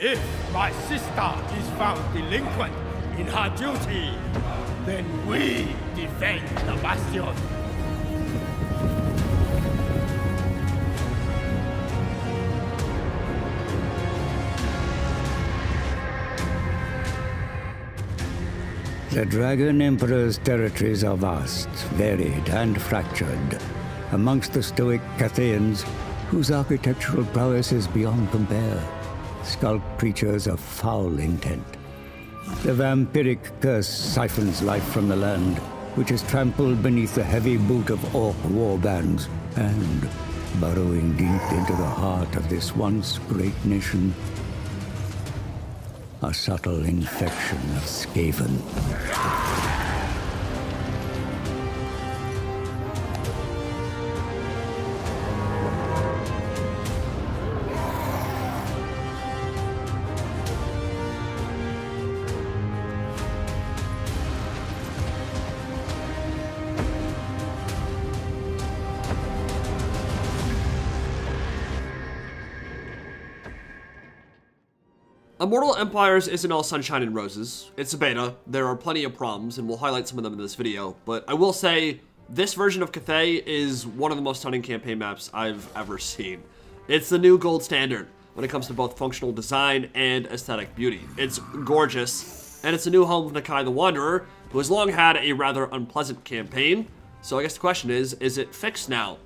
If my sister is found delinquent in her duty, then we defend the bastion. The Dragon Emperor's territories are vast, varied, and fractured. Amongst the stoic Cathayans, whose architectural prowess is beyond compare, skulk creatures of foul intent. The vampiric curse siphons life from the land, which is trampled beneath the heavy boot of orc warbands, and, burrowing deep into the heart of this once great nation, a subtle infection of Skaven. Immortal Empires isn't all sunshine and roses. It's a beta. There are plenty of problems, and we'll highlight some of them in this video. But I will say, this version of Cathay is one of the most stunning campaign maps I've ever seen. It's the new gold standard when it comes to both functional design and aesthetic beauty. It's gorgeous, and it's a new home of Nakai the Wanderer, who has long had a rather unpleasant campaign. So I guess the question is, is it fixed now?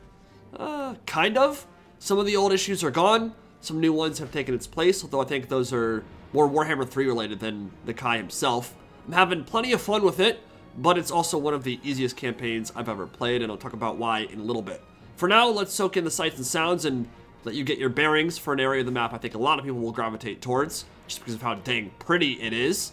Uh, kind of. Some of the old issues are gone. Some new ones have taken its place, although I think those are more Warhammer 3 related than Nakai himself. I'm having plenty of fun with it, but it's also one of the easiest campaigns I've ever played, and I'll talk about why in a little bit. For now, let's soak in the sights and sounds and let you get your bearings for an area of the map I think a lot of people will gravitate towards, just because of how dang pretty it is.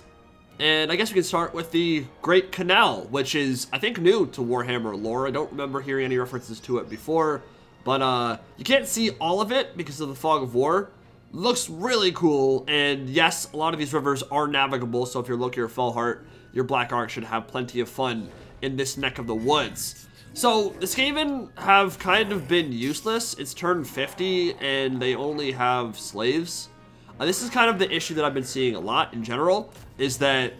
And I guess we can start with the Great Canal, which is, I think, new to Warhammer lore. I don't remember hearing any references to it before. But uh, you can't see all of it because of the fog of war. Looks really cool, and yes, a lot of these rivers are navigable, so if you're Lokhir Fellheart, your Black Ark should have plenty of fun in this neck of the woods. So, the Skaven have kind of been useless. It's turned 50, and they only have slaves. Uh, this is kind of the issue that I've been seeing a lot in general, is that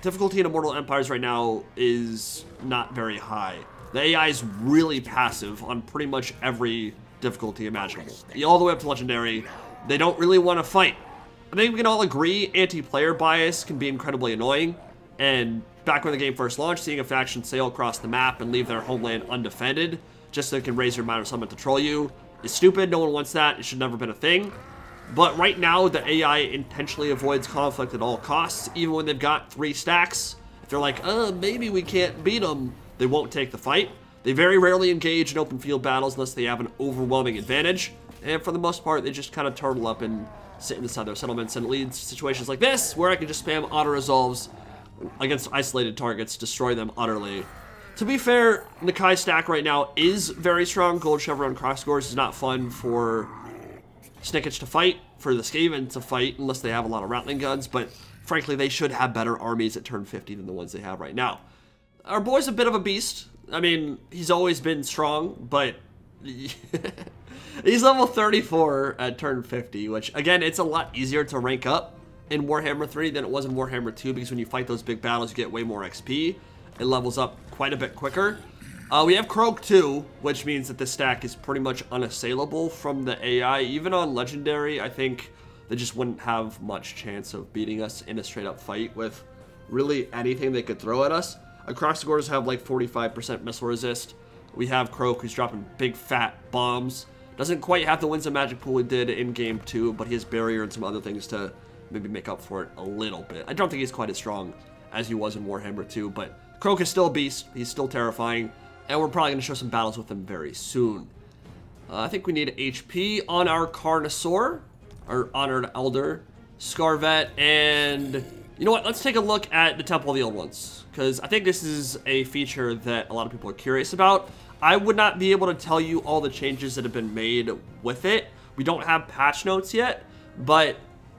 difficulty in Immortal Empires right now is not very high. The AI is really passive on pretty much every difficulty imaginable. All the way up to Legendary, they don't really want to fight. I think we can all agree anti-player bias can be incredibly annoying, and back when the game first launched, seeing a faction sail across the map and leave their homeland undefended, just so they can raise your mind minor summon to troll you, is stupid, no one wants that, it should never been a thing. But right now, the AI intentionally avoids conflict at all costs, even when they've got three stacks. If they're like, uh, maybe we can't beat them, they won't take the fight. They very rarely engage in open field battles unless they have an overwhelming advantage. And for the most part, they just kind of turtle up and sit inside their settlements. And it leads to situations like this, where I can just spam auto-resolves against isolated targets, destroy them utterly. To be fair, Nakai stack right now is very strong. Gold Chevron Kroxigors is not fun for Snikch to fight, for the Skaven to fight, unless they have a lot of Rattling guns, but frankly, they should have better armies at turn 50 than the ones they have right now. Our boy's a bit of a beast. I mean, he's always been strong, but he's level 34 at turn 50, which, again, it's a lot easier to rank up in Warhammer 3 than it was in Warhammer 2, because when you fight those big battles, you get way more XP. It levels up quite a bit quicker. Uh, we have Kroak too, which means that the stack is pretty much unassailable from the AI. Even on Legendary, I think they just wouldn't have much chance of beating us in a straight-up fight with really anything they could throw at us. Across have like 45% missile resist. We have Kroak who's dropping big fat bombs. Doesn't quite have the Winds of Magic pool he did in game two, but he has barrier and some other things to maybe make up for it a little bit. I don't think he's quite as strong as he was in Warhammer 2, but Kroak is still a beast. He's still terrifying, and we're probably going to show some battles with him very soon. Uh, I think we need HP on our Carnosaur, our Honored Elder, Scarvet, and you know what? Let's take a look at the Temple of the Old Ones, because I think this is a feature that a lot of people are curious about. I would not be able to tell you all the changes that have been made with it. We don't have patch notes yet, but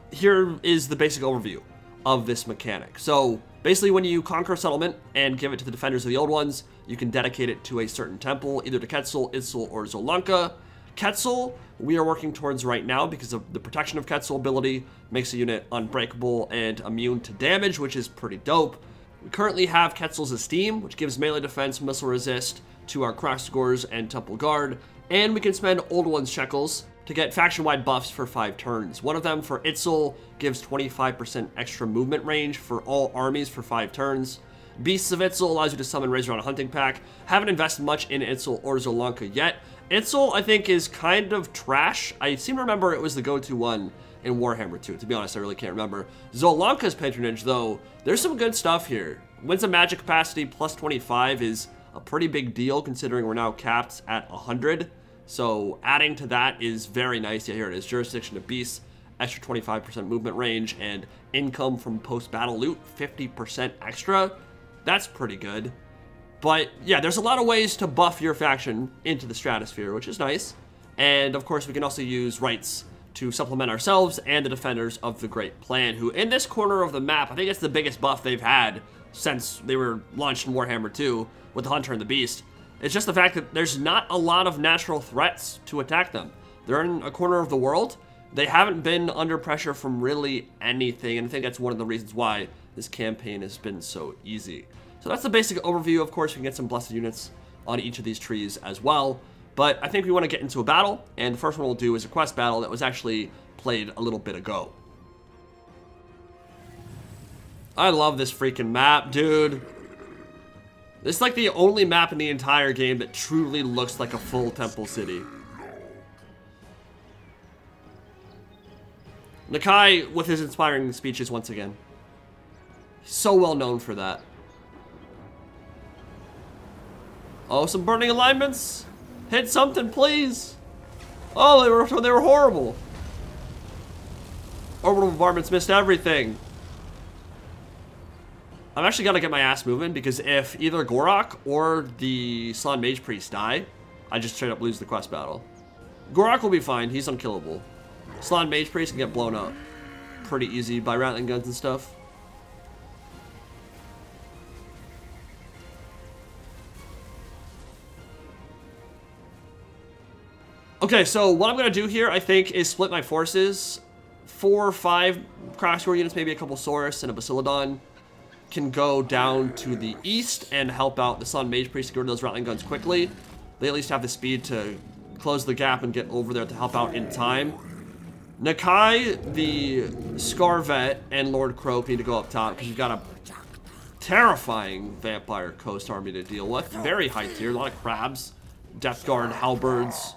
here is the basic overview of this mechanic. So basically when you conquer a settlement and give it to the defenders of the old ones, you can dedicate it to a certain temple, either to Quetzal, Itzel, or Zolanka. Quetzal, we are working towards right now because of the protection of Quetzal ability makes a unit unbreakable and immune to damage, which is pretty dope. We currently have Quetzal's Esteem, which gives melee defense, missile resist to our Kroxigors and Temple Guard, and we can spend Old One's Shekels to get faction-wide buffs for 5 turns. One of them for Itzel gives 25% extra movement range for all armies for 5 turns. Beasts of Itzel allows you to summon Razor on a hunting pack. Haven't invested much in Itzel or Zolanka yet. Itzel, I think, is kind of trash. I seem to remember it was the go-to one in Warhammer 2. To be honest, I really can't remember. Zolanka's patronage, though, there's some good stuff here. Winds of Magic capacity plus 25 is a pretty big deal considering we're now capped at 100. So adding to that is very nice. Yeah, here it is. Jurisdiction of Beasts, extra 25% movement range, and income from post-battle loot, 50% extra. That's pretty good. But yeah, there's a lot of ways to buff your faction into the stratosphere, which is nice. And of course, we can also use rites to supplement ourselves and the defenders of the Great Plan, who in this corner of the map, I think it's the biggest buff they've had since they were launched in Warhammer 2 with the Hunter and the Beast. It's just the fact that there's not a lot of natural threats to attack them. They're in a corner of the world. They haven't been under pressure from really anything, and I think that's one of the reasons why this campaign has been so easy. So that's the basic overview. Of course, you can get some blessed units on each of these trees as well. But I think we want to get into a battle, and the first one we'll do is a quest battle that was actually played a little bit ago. I love this freaking map, dude. This is like the only map in the entire game that truly looks like a full temple city. Nakai with his inspiring speeches once again. So well known for that. Oh, some burning alignments. Hit something, please. Oh, they were they were horrible. Orbital bombardments missed everything. I've actually to get my ass moving because if either Gor-Rok or the Slan Mage Priest die, I just straight up lose the quest battle. Gor-Rok will be fine. He's unkillable. Slan Mage Priest can get blown up pretty easy by rattling guns and stuff. Okay, so what I'm going to do here, I think, is split my forces. Four or five Kroxigor units, maybe a couple Saurus and a Bastiladon can go down to the east and help out the Slann Mage Priest to get rid of those Rattling guns quickly. They at least have the speed to close the gap and get over there to help out in time. Nakai, the Scarvet, and Lord Kroak need to go up top because you've got a terrifying Vampire Coast army to deal with. Very high tier, a lot of crabs, Depth Guard, Halberds,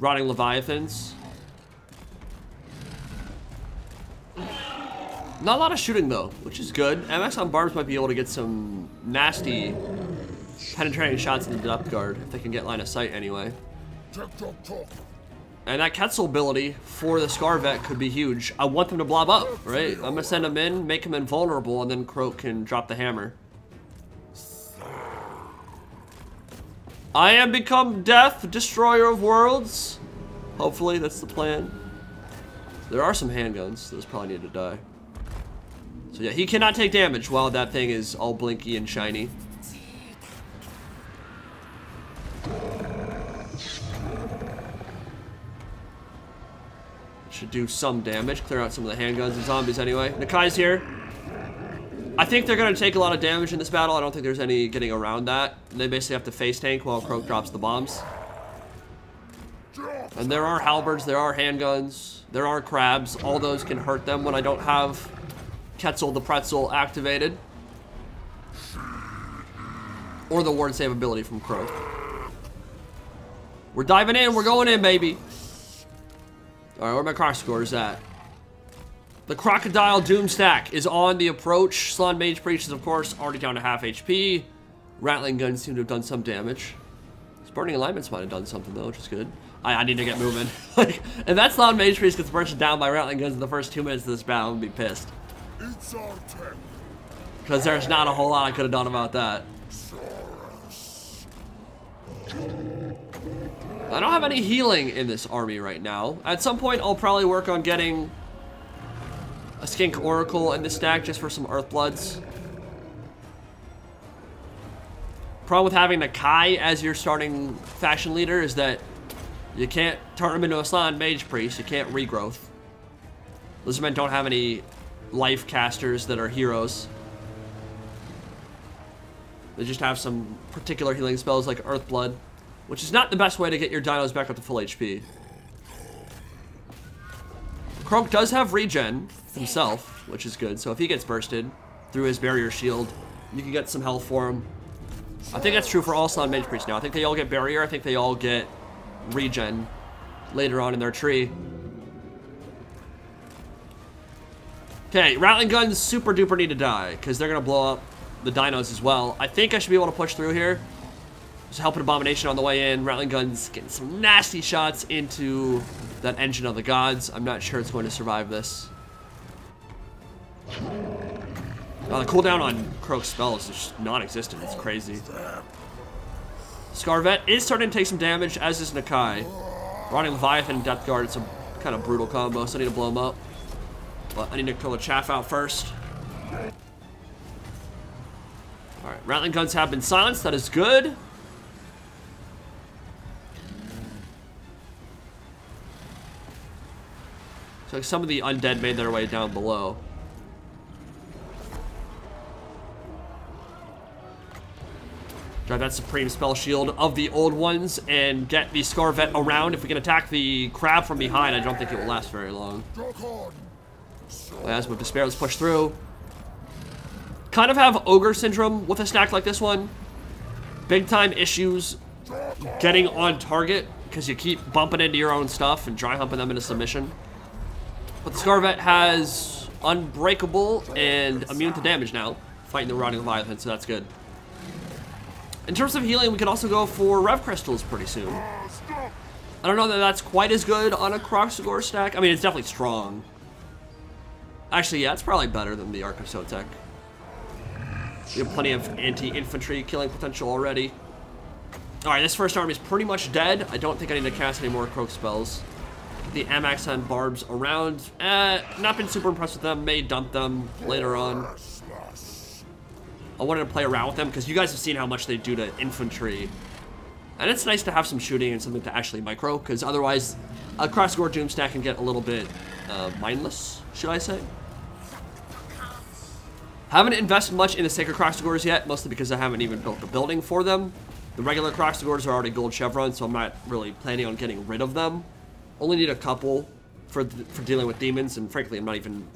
Rotting Leviathans. Not a lot of shooting though, which is good. MX on Barbs might be able to get some nasty penetrating shots in the depth guard, if they can get line of sight anyway. And that Quetzal ability for the Scarvet could be huge. I want them to blob up, right? I'm gonna send them in, make them invulnerable, and then Kroak can drop the hammer. I am become death, destroyer of worlds. Hopefully, that's the plan. There are some handguns. Those probably need to die. So yeah, he cannot take damage while that thing is all blinky and shiny. Should do some damage, clear out some of the handguns and zombies anyway. Nakai's here. I think they're going to take a lot of damage in this battle. I don't think there's any getting around that. They basically have to face tank while Kroak drops the bombs. And there are halberds, there are handguns, there are crabs. All those can hurt them when I don't have Quetzal the Pretzel activated. Or the ward save ability from Kroak. We're diving in, we're going in, baby. Alright, where my Kroxigors at? The Crocodile Doomstack is on the approach. Slann Mage Priest is, of course, already down to half HP. Rattling guns seem to have done some damage. Burning Alignments might have done something, though, which is good. I, I need to get moving. like, if that Slann Mage Priest gets bursted down by Rattling guns in the first two minutes of this battle, I'm going to be pissed. Because there's not a whole lot I could have done about that. I don't have any healing in this army right now. At some point, I'll probably work on getting a Skink Oracle in the stack just for some Earthbloods. Problem with having Nakai as your starting faction leader is that You can't turn him into a Slann Mage Priest. You can't regrowth. Lizardmen don't have any life casters that are heroes. They just have some particular healing spells like Earthblood, which is not the best way to get your dinos back up to full HP. Kroak does have regen himself, which is good. So if he gets bursted through his barrier shield, you can get some health for him. I think that's true for all Slann Mage Priests now. I think they all get barrier. I think they all get regen later on in their tree. Okay, Rattling Guns super duper need to die because they're going to blow up the dinos as well. I think I should be able to push through here. Just helping Abomination on the way in. Rattling Guns getting some nasty shots into that Engine of the Gods. I'm not sure it's going to survive this. Uh, the cooldown on Kroak's spell is just non-existent. It's crazy. Scarvet is starting to take some damage, as is Nakai. Rotting Leviathan Depth Guard, it's a kind of brutal combo, so I need to blow him up. But I need to kill the chaff out first. Alright, Rattling Guns have been silenced, that is good. So some of the undead made their way down below. Drive that Supreme Spell Shield of the old ones and get the Scarvet around. If we can attack the crab from behind, I don't think it will last very long. Miasma of Despair, let's push through. Kind of have Ogre Syndrome with a stack like this one. Big time issues getting on target because you keep bumping into your own stuff and dry humping them into submission. But the Scarvet has Unbreakable and immune to damage now, fighting the Rotting Leviathan, so that's good. In terms of healing, we could also go for Rev Crystals pretty soon. I don't know that that's quite as good on a Kroxigor stack. I mean, it's definitely strong. Actually, yeah, it's probably better than the Ark of Sotek. We have plenty of anti-infantry killing potential already. Alright, this first army is pretty much dead. I don't think I need to cast any more Kroak spells. The Amaxan Barbs around. Eh, not been super impressed with them. May dump them later on. I wanted to play around with them because you guys have seen how much they do to infantry. And it's nice to have some shooting and something to actually micro, because otherwise a Kroxigor Doom stack can get a little bit uh, mindless, should I say. Haven't invested much in the Sacred Kroxigors yet, mostly because I haven't even built the building for them. The regular Kroxigors are already gold chevron, so I'm not really planning on getting rid of them. Only need a couple for, for dealing with demons, and frankly, I'm not even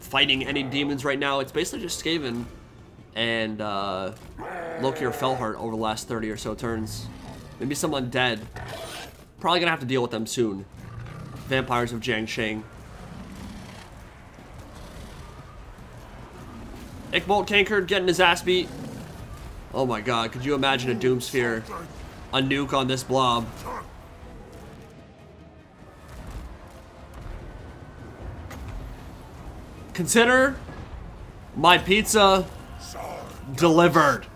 fighting any demons right now. It's basically just Skaven and uh, Lokhir Fellheart over the last 30 or so turns. Maybe someone dead. Probably gonna have to deal with them soon. Vampires of Jiangsheng. Ickbolt Cankered getting his ass beat. Oh my god, could you imagine a Doom Sphere? A nuke on this blob. Consider my pizza delivered.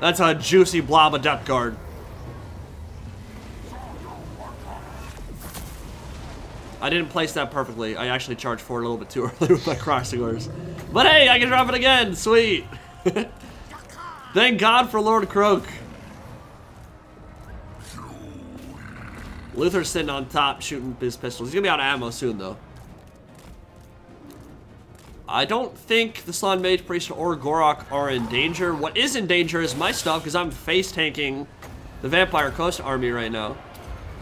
That's a juicy blob of depth guard. I didn't place that perfectly. I actually charged for it a little bit too early with my Kroxigors. But hey, I can drop it again. Sweet. Thank God for Lord Kroak. Luthor's sitting on top shooting his pistols. He's gonna be out of ammo soon though. I don't think the Slann Mage Priest or Gor-Rok are in danger. What is in danger is my stuff, because I'm face tanking the Vampire Coast army right now.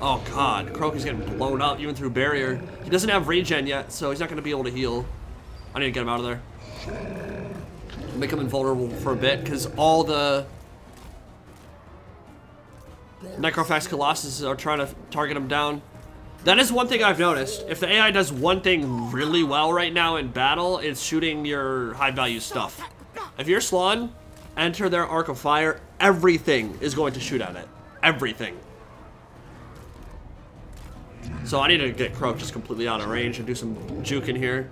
Oh god, Kroak is getting blown up even through barrier. He doesn't have regen yet, so he's not going to be able to heal. I need to get him out of there. Make him invulnerable for a bit, because all the Necrofex Colossus are trying to target him down. That is one thing I've noticed. If the AI does one thing really well right now in battle, it's shooting your high value stuff. If you're Slann, enter their Arc of Fire, everything is going to shoot at it. Everything. So I need to get Kroak just completely out of range and do some juke in here.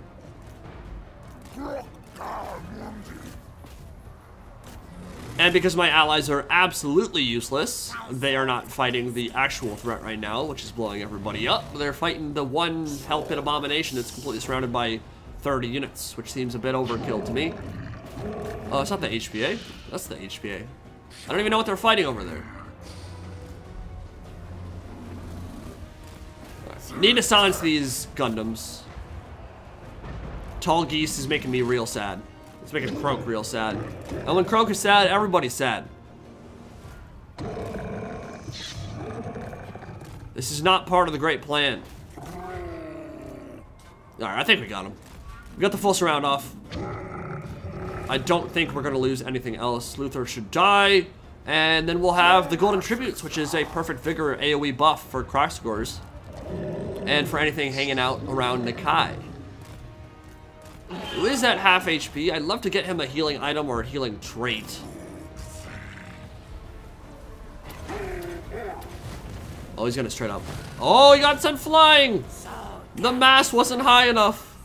And because my allies are absolutely useless, they are not fighting the actual threat right now, which is blowing everybody up. They're fighting the one Hell Pit Abomination that's completely surrounded by 30 units, which seems a bit overkill to me. Oh, it's not the HPA. That's the HPA. I don't even know what they're fighting over there. Need to silence these Gundams. Tall Geese is making me real sad. It's making Kroak real sad. And when Kroak is sad, everybody's sad. This is not part of the great plan. Alright, I think we got him. We got the full surround off. I don't think we're going to lose anything else. Luthor should die. And then we'll have the Golden Tributes, which is a perfect Vigor AoE buff for Kroxigors. And for anything hanging out around Nakai. Who is that half HP? I'd love to get him a healing item or a healing trait. Oh, he's gonna straight up. Oh, he got sent flying! The mass wasn't high enough.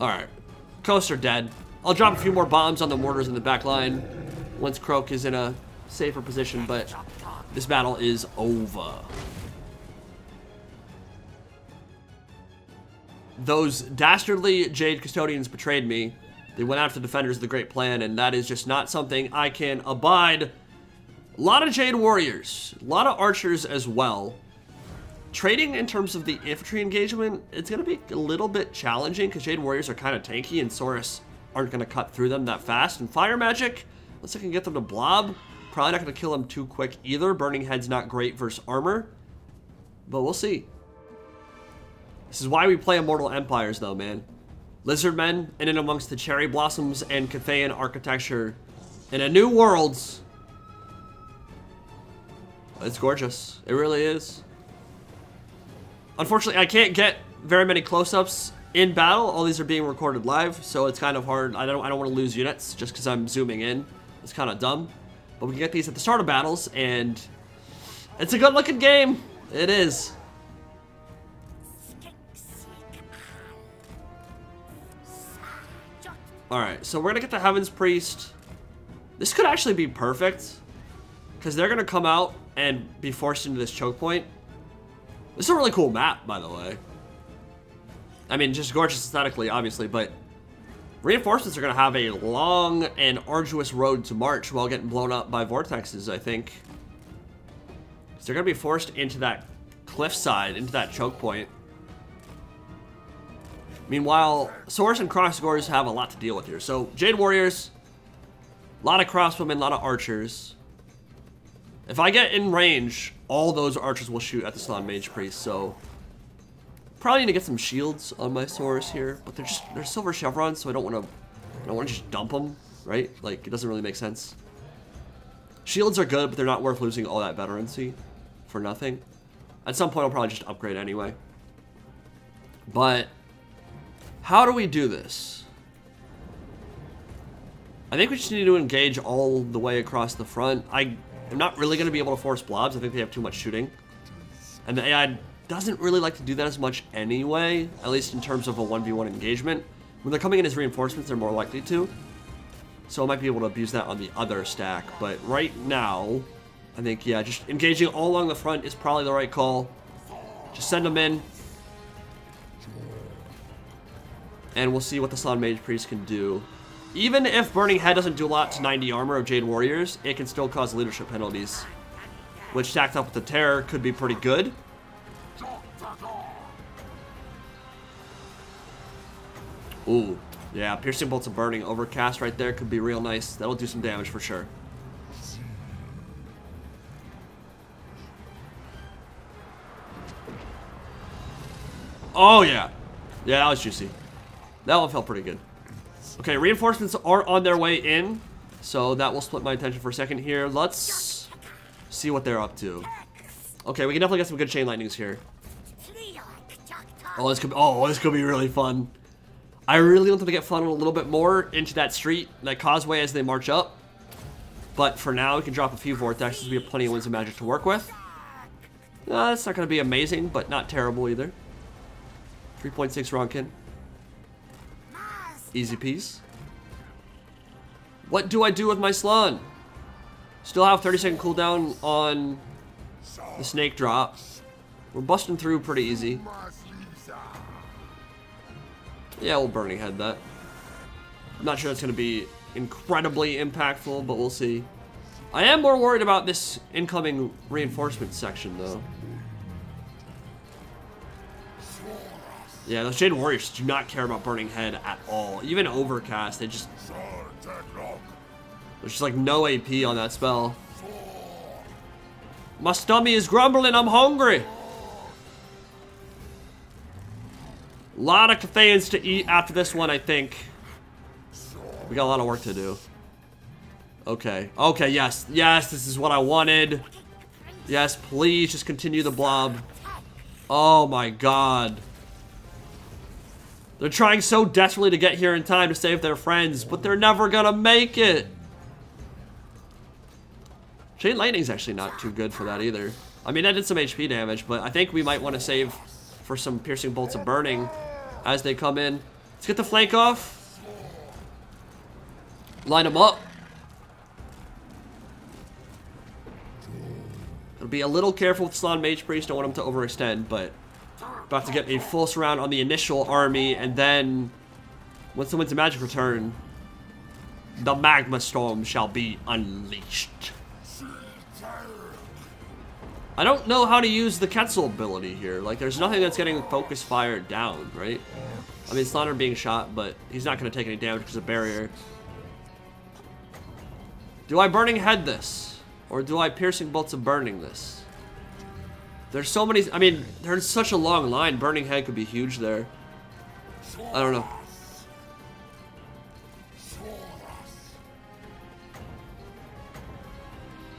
Alright. Coaster dead. I'll drop a few more bombs on the mortars in the back line once Kroak is in a safer position, but this battle is over. Those dastardly Jade Custodians betrayed me. They went after defenders of the Great Plan, and that is just not something I can abide. A lot of Jade Warriors, a lot of Archers as well. Trading in terms of the infantry engagement, it's going to be a little bit challenging because Jade Warriors are kind of tanky and Saurus aren't going to cut through them that fast. And Fire Magic, unless I can get them to blob, probably not going to kill them too quick either. Burning Head's not great versus armor, but we'll see. This is why we play Immortal Empires though, man. Lizardmen in and amongst the cherry blossoms and Cathayan architecture in a new world. It's gorgeous. It really is. Unfortunately, I can't get very many close-ups in battle. All these are being recorded live, so it's kind of hard. I don't I don't want to lose units just because I'm zooming in. It's kind of dumb. But we can get these at the start of battles, and it's a good-looking game. It is. Alright, so we're to get the Heaven's Priest. This could actually be perfect. Because they're to come out and be forced into this choke point. This is a really cool map, by the way. I mean, just gorgeous aesthetically, obviously, but reinforcements are going to have a long and arduous road to march while getting blown up by vortexes, I think. So they're going to be forced into that cliffside, into that choke point. Meanwhile, Saurus and Kroxigors have a lot to deal with here. So, Jade Warriors, a lot of crossbowmen, a lot of archers. If I get in range, all those archers will shoot at the Slann Mage Priest, so... Probably need to get some shields on my Saurus here, but they're just, they're silver chevrons, so I don't want to, I don't want to just dump them, right? Like, it doesn't really make sense. Shields are good, but they're not worth losing all that veterancy for nothing. At some point, I'll probably just upgrade anyway. But, how do we do this? I think we just need to engage all the way across the front. I am not really going to be able to force blobs. I think they have too much shooting. And the AI doesn't really like to do that as much anyway, at least in terms of a 1v1 engagement. When they're coming in as reinforcements, they're more likely to. So I might be able to abuse that on the other stack. But right now, I think, yeah, just engaging all along the front is probably the right call. Just send them in. And we'll see what the Slann Mage Priest can do. Even if Burning Head doesn't do a lot to 90 armor of Jade Warriors, it can still cause leadership penalties. Which stacked up with the Terror could be pretty good. Ooh, yeah, Piercing Bolts of Burning Overcast right there could be real nice. That'll do some damage for sure. Oh, yeah. Yeah, that was juicy. That one felt pretty good. Okay, reinforcements are on their way in, so that will split my attention for a second here. Let's see what they're up to. Okay, we can definitely get some good chain lightnings here. Oh, this could be, oh, this could be really fun. I really want them to get funneled a little bit more into that street, that causeway as they march up. But for now, we can drop a few vortexes. We have plenty of winds of magic to work with. Uh, it's not going to be amazing, but not terrible either. 3.6 Ronkin. Easy piece. What do I do with my Slann? Still have 30 second cooldown on the snake drop. We're busting through pretty easy. Yeah, we'll Burning Head that. I'm not sure it's going to be incredibly impactful, but we'll see. I am more worried about this incoming reinforcement section, though. Yeah, those Jade Warriors do not care about Burning Head at all. Even Overcast, they just... There's just like no AP on that spell. My stomach is grumbling, I'm hungry. A lot of Cathayans to eat after this one, I think. We got a lot of work to do. Okay. Okay, yes. Yes, this is what I wanted. Yes, please just continue the blob. Oh my god. They're trying so desperately to get here in time to save their friends, but they're never gonna make it. Chain Lightning's actually not too good for that either. I mean, I did some HP damage, but I think we might want to save for some Piercing Bolts of Burning as they come in. Let's get the flank off. Line them up. Gotta be a little careful with Slann Mage Priest. Don't want him to overextend, but about to get a full surround on the initial army, and then once the Winds of Magic return, the Magma Storm shall be unleashed. I don't know how to use the Quetzal ability here. Like, there's nothing that's getting Focus Fire down, right? I mean, Slaughter being shot, but he's not going to take any damage because of Barrier. Do I Burning Head this? Or do I Piercing Bolts of Burning this? There's so many... I mean, there's such a long line. Burning Head could be huge there. I don't know.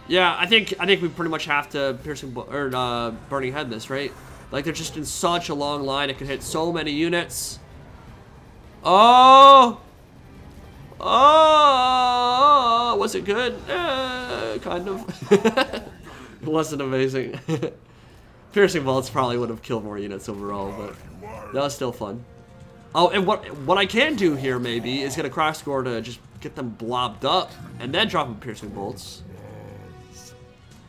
Yeah, I think I think we pretty much have to piercing or uh, burning head this, right? Like they're just in such a long line, it could hit so many units. Oh, oh, was it good? Eh, kind of. it wasn't amazing. piercing bolts probably would have killed more units overall, but that was still fun. Oh, and what what I can do here maybe is get a cross score to just get them blobbed up and then drop them piercing bolts.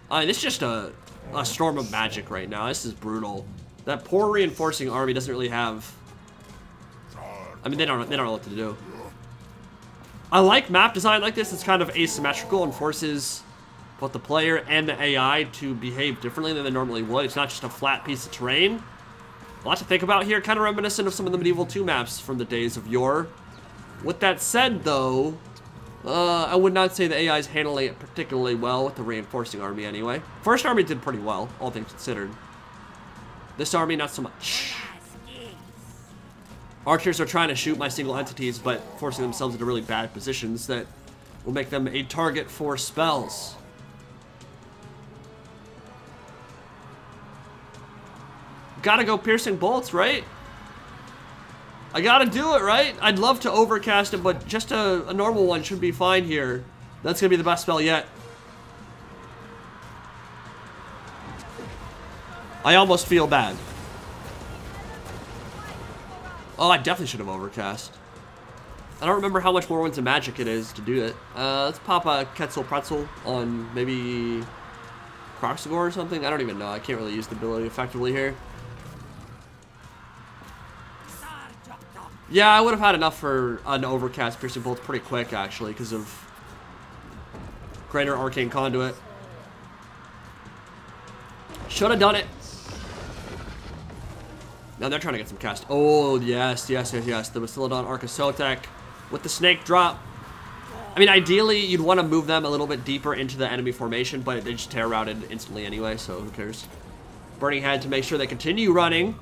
I mean, it's just a, a storm of magic right now. This is brutal. That poor reinforcing army doesn't really have... I mean, they don't, they don't know what to do. I like map design like this. It's kind of asymmetrical and forces both the player and the AI to behave differently than they normally would. It's not just a flat piece of terrain. A lot to think about here. Kind of reminiscent of some of the Medieval 2 maps from the days of yore. With that said, though, uh, I would not say the AI is handling it particularly well with the reinforcing army anyway. First army did pretty well, all things considered. This army, not so much. Archers are trying to shoot my single entities, but forcing themselves into really bad positions that will make them a target for spells. Gotta go piercing bolts, right? I gotta do it, right? I'd love to overcast it, but just a, a normal one should be fine here. That's gonna be the best spell yet. I almost feel bad. Oh, I definitely should have overcast. I don't remember how much more Winds of Magic it is to do it. Uh, let's pop a Quetzal Pretzel on maybe Kroxigor or something. I don't even know. I can't really use the ability effectively here. Yeah, I would have had enough for an Overcast Piercing Bolt pretty quick, actually, because of Greater Arcane Conduit. Should have done it. Now they're trying to get some cast. Oh, yes, yes, yes, yes. The Bastiladon Ark of Sotek with the Snake drop. I mean, ideally, you'd want to move them a little bit deeper into the enemy formation, but they just tear routed instantly anyway, so who cares. Burning Head to make sure they continue running.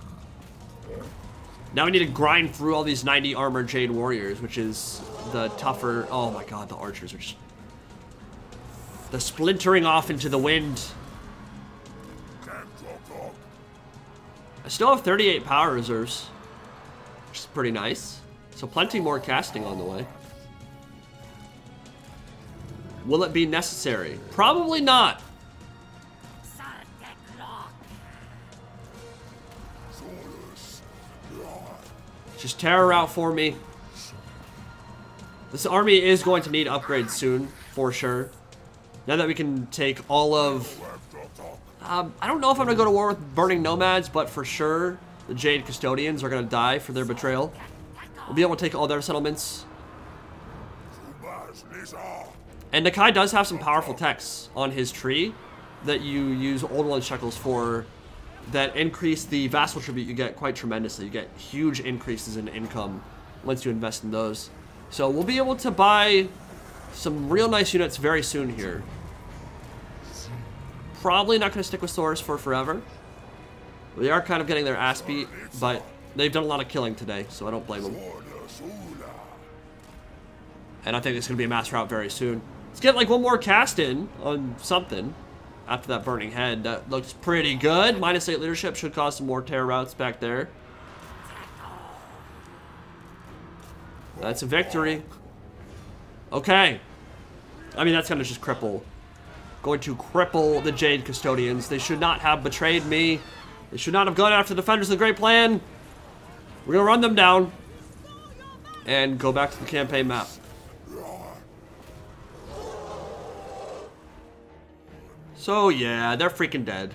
Now we need to grind through all these 90 armor Jade Warriors, which is the tougher... Oh my god, the archers are just... The splintering off into the wind. I still have 38 power reserves, which is pretty nice. So plenty more casting on the way. Will it be necessary? Probably not. Just tear her out for me. This army is going to need upgrades soon, for sure. Now that we can take all of... Um, I don't know if I'm going to go to war with Burning Nomads, but for sure, the Jade Custodians are going to die for their betrayal. We'll be able to take all their settlements. And Nakai does have some powerful techs on his tree that you use Old One Shekels for that increase the vassal tribute you get quite tremendously. You get huge increases in income once you invest in those. So we'll be able to buy some real nice units very soon here. Probably not going to stick with Saurus for forever. They are kind of getting their ass beat, but they've done a lot of killing today, so I don't blame them. And I think it's going to be a mass route very soon. Let's get like one more cast in on something after that burning head. That looks pretty good. Minus 8 leadership should cause some more terror routes back there. That's a victory. Okay. I mean, that's going to just cripple. Going to cripple the Jade Custodians. They should not have betrayed me. They should not have gone after the Defenders of the Great Plan. We're going to run them down. And go back to the campaign map. So yeah, they're freaking dead.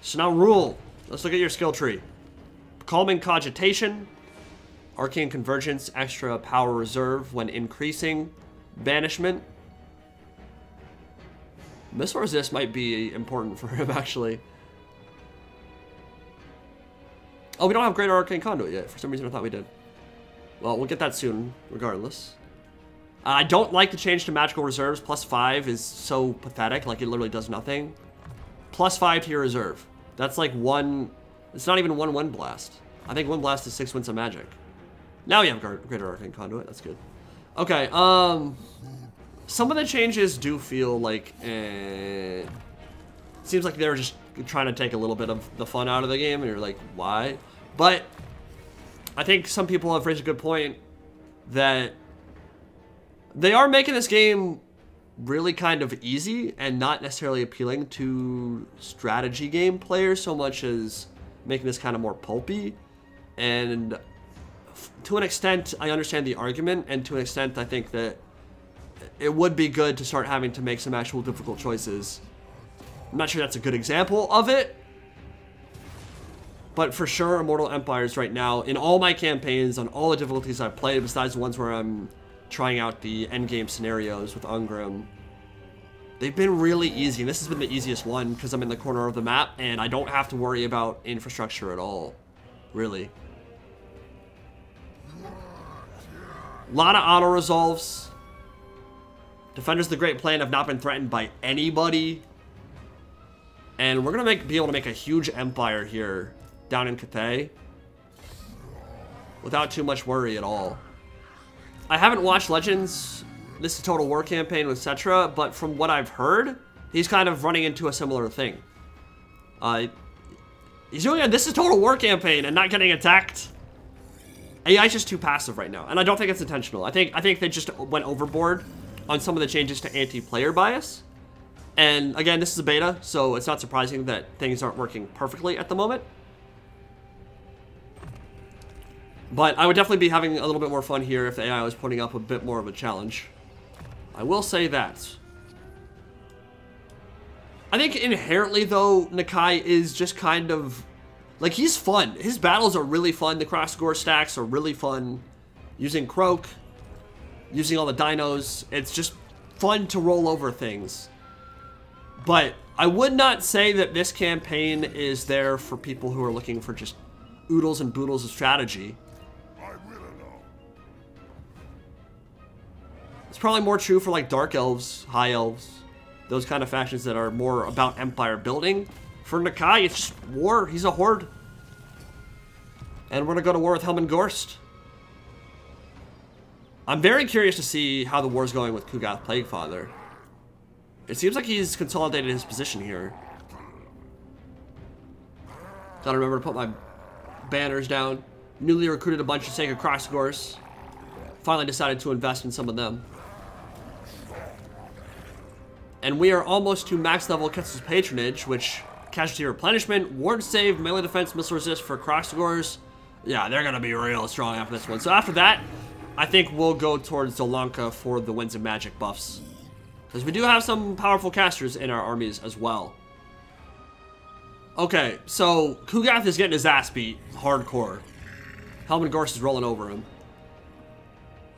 So now rule. Let's look at your skill tree. Calming Cogitation, Arcane Convergence, extra power reserve when increasing, Banishment. Missile Resist might be important for him actually. Oh, we don't have Greater Arcane Conduit yet. For some reason I thought we did. Well, we'll get that soon, regardless. I don't like the change to magical reserves. Plus five is so pathetic. Like, it literally does nothing. Plus five to your reserve. That's like one... It's not even one wind blast. I think one blast is six winds of magic. Now we have greater arcane conduit. That's good. Okay, um... Some of the changes do feel like... Eh, seems like they were just trying to take a little bit of the fun out of the game. And you're like, why? But... I think some people have raised a good point that they are making this game really kind of easy and not necessarily appealing to strategy game players so much as making this kind of more pulpy. And to an extent, I understand the argument, and to an extent, I think that it would be good to start having to make some actual difficult choices. I'm not sure that's a good example of it, but for sure, Immortal Empires right now, in all my campaigns, on all the difficulties I've played, besides the ones where I'm trying out the endgame scenarios with Ungrim. They've been really easy. And this has been the easiest one because I'm in the corner of the map and I don't have to worry about infrastructure at all. Really. A lot of auto-resolves. Defenders of the Great Plan have not been threatened by anybody. And we're going to be able to make a huge empire here down in Cathay without too much worry at all. I haven't watched Legends, this is Total War campaign with Settra, but from what I've heard, he's kind of running into a similar thing. Uh, he's doing a This is Total War campaign and not getting attacked. AI's just too passive right now, and I don't think it's intentional. I think I think they just went overboard on some of the changes to anti-player bias. And again, this is a beta, so it's not surprising that things aren't working perfectly at the moment. But I would definitely be having a little bit more fun here if the AI was putting up a bit more of a challenge. I will say that. I think inherently, though, Nakai is just kind of... Like, he's fun. His battles are really fun. The Kroxigor stacks are really fun. Using Kroak, using all the dinos. It's just fun to roll over things. But I would not say that this campaign is there for people who are looking for just oodles and boodles of strategy. It's probably more true for like Dark Elves, High Elves, those kind of factions that are more about empire building. For Nakai, it's just war. He's a horde. And we're gonna go to war with Helman Ghorst. I'm very curious to see how the war's going with Ku'gath Plaguefather. It seems like he's consolidated his position here. Gotta remember to put my banners down. Newly recruited a bunch of Sacred Kroxigors. Finally decided to invest in some of them. And we are almost to max level Quetzal's Patronage, which casualty replenishment, ward save, melee defense, missile resist for Kroxigors. Yeah, they're gonna be real strong after this one. So after that, I think we'll go towards Zolanka for the Winds of Magic buffs. Because we do have some powerful casters in our armies as well. Okay, so Ku'gath is getting his ass beat hardcore. Helman Ghorst is rolling over him.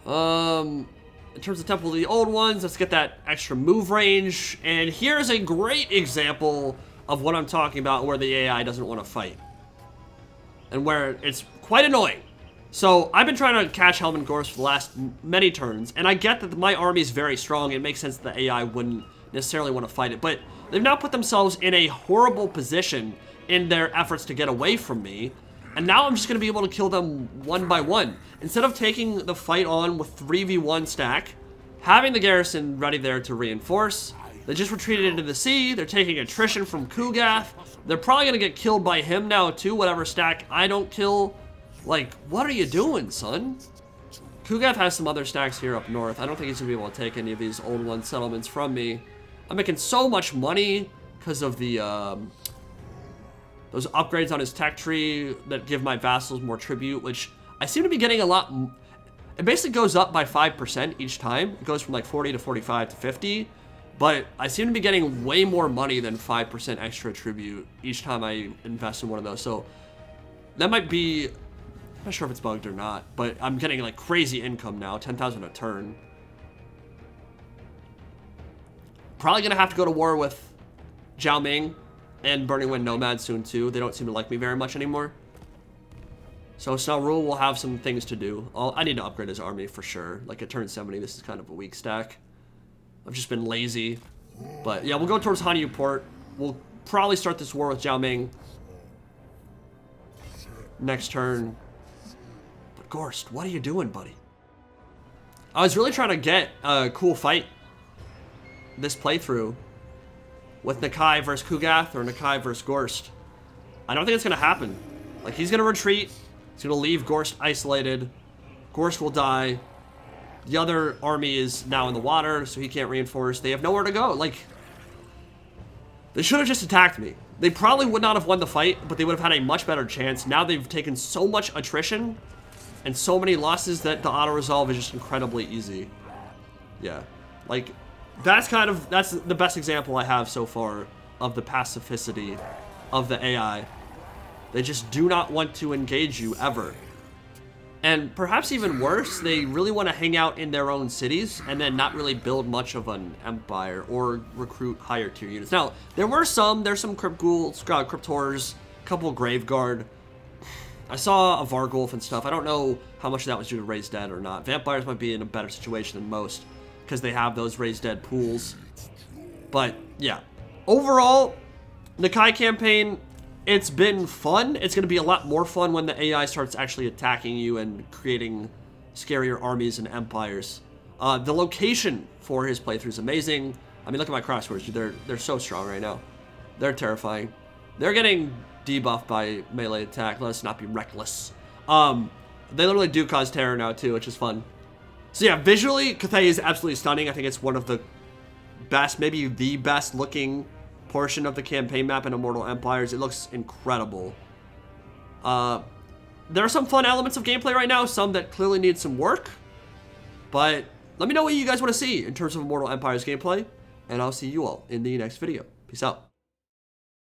Um, in terms of Temple of the Old Ones, let's get that extra move range. And here's a great example of what I'm talking about where the AI doesn't want to fight. And where it's quite annoying. So I've been trying to catch Helman Ghorst for the last many turns, and I get that my army is very strong. It makes sense that the AI wouldn't necessarily want to fight it, but they've now put themselves in a horrible position in their efforts to get away from me. And now I'm just going to be able to kill them one by one. Instead of taking the fight on with 3v1 stack, having the garrison ready there to reinforce, they just retreated into the sea. They're taking attrition from Kugath. They're probably going to get killed by him now too, whatever stack I don't kill. Like, what are you doing, son? Kugath has some other stacks here up north. I don't think he's going to be able to take any of these old one settlements from me. I'm making so much money because of the um, those upgrades on his tech tree that give my vassals more tribute, which I seem to be getting a lot. It basically goes up by 5% each time. It goes from like 40 to 45 to 50. But I seem to be getting way more money than 5% extra tribute each time I invest in one of those. So that might be, I'm not sure if it's bugged or not, but I'm getting like crazy income now, 10,000 a turn. Probably gonna have to go to war with Zhao Ming and Burning Wind Nomad soon too. They don't seem to like me very much anymore. So Snell Rule will have some things to do. I'll, i need to upgrade his army for sure. Like at turn 70, this is kind of a weak stack. I've just been lazy. But yeah, we'll go towards Hanyu Port. We'll probably start this war with Zhao Ming. Next turn. But Ghorst, what are you doing, buddy? I was really trying to get a cool fight this playthrough with Nakai versus Kugath or Nakai versus Ghorst. I don't think it's going to happen. Like, he's going to retreat. He's going to leave Ghorst isolated. Ghorst will die. The other army is now in the water, so he can't reinforce. They have nowhere to go. Like, they should have just attacked me. They probably would not have won the fight, but they would have had a much better chance. Now they've taken so much attrition and so many losses that the auto-resolve is just incredibly easy. Yeah. Like, that's kind of, that's the best example I have so far of the pacificity of the AI. They just do not want to engage you ever. And perhaps even worse, they really want to hang out in their own cities and then not really build much of an empire or recruit higher tier units. Now, there were some, there's some Crypt Ghouls, uh, Crypt Horrors, a couple Graveguard. I saw a Varghulf and stuff. I don't know how much of that was due to Raised Dead or not. Vampires might be in a better situation than most because they have those Raised Dead pools. But, yeah. Overall, Nakai campaign, it's been fun. It's going to be a lot more fun when the AI starts actually attacking you and creating scarier armies and empires. Uh, the location for his playthrough is amazing. I mean, look at my Kroxigors. They're, they're so strong right now. They're terrifying. They're getting debuffed by melee attack. Let us not be reckless. Um, they literally do cause terror now, too, which is fun. So yeah, visually, Cathay is absolutely stunning. I think it's one of the best, maybe the best looking portion of the campaign map in Immortal Empires. It looks incredible. Uh, there are some fun elements of gameplay right now, some that clearly need some work. But let me know what you guys want to see in terms of Immortal Empires gameplay, and I'll see you all in the next video. Peace out.